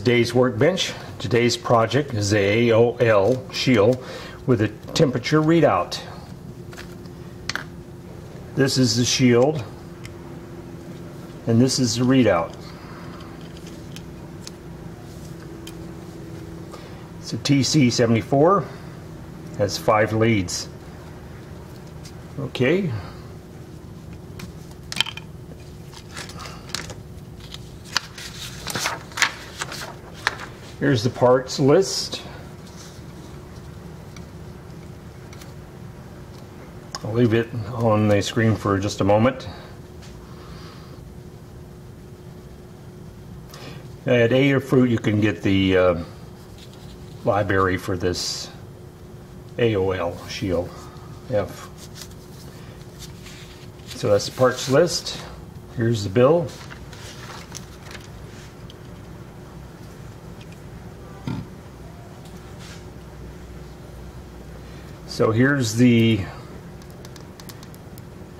Dave's Workbench. Today's project is the LOL shield with a temperature readout. This is the shield and this is the readout. It's a TC74, has five leads. Okay, Here's the parts list. I'll leave it on the screen for just a moment. At Adafruit you can get the uh, library for this LOL shield F. So that's the parts list. Here's the bill. So here's the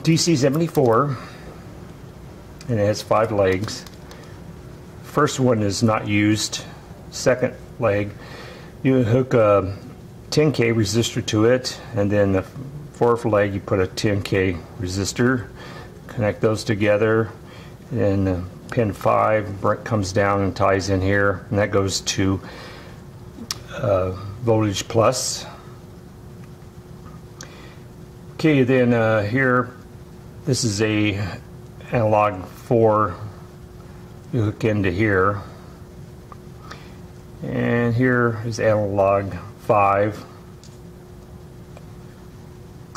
TC74 and it has five legs. First one is not used. Second leg, you hook a 10K resistor to it and then the fourth leg you put a 10K resistor, connect those together and pin 5 comes down and ties in here and that goes to uh, voltage plus Okay, then uh, here, this is a analog 4 you hook into here. And here is analog 5.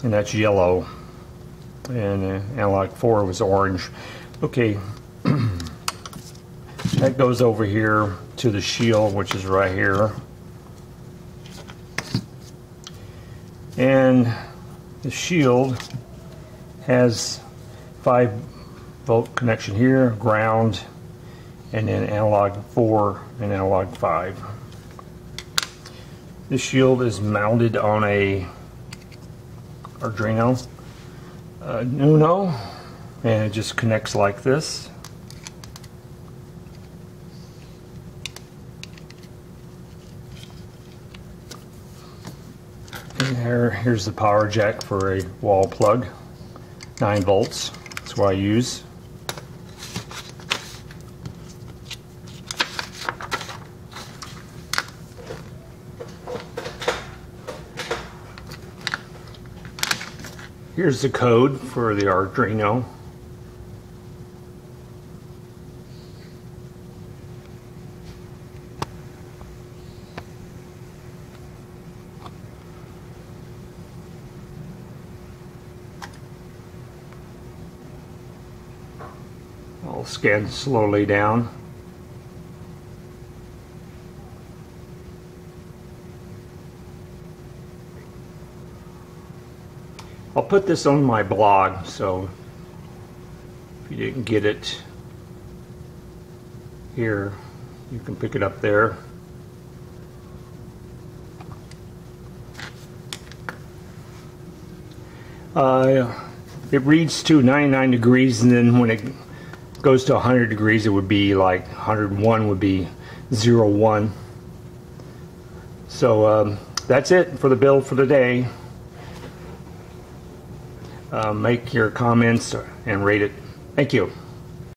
And that's yellow. And uh, analog 4 was orange. Okay, that goes over here to the shield, which is right here. And the shield has 5 volt connection here, ground, and then analog 4 and analog 5. This shield is mounted on a Arduino uh, Uno and it just connects like this. Here, here's the power jack for a wall plug, 9 volts. That's what I use. Here's the code for the Arduino. I'll scan slowly down. I'll put this on my blog, so if you didn't get it here, you can pick it up there. Uh, it reads to 99 degrees and then when it goes to 100 degrees, it would be like 101 would be 01. So um, that's it for the build for today. Uh, make your comments and rate it. Thank you.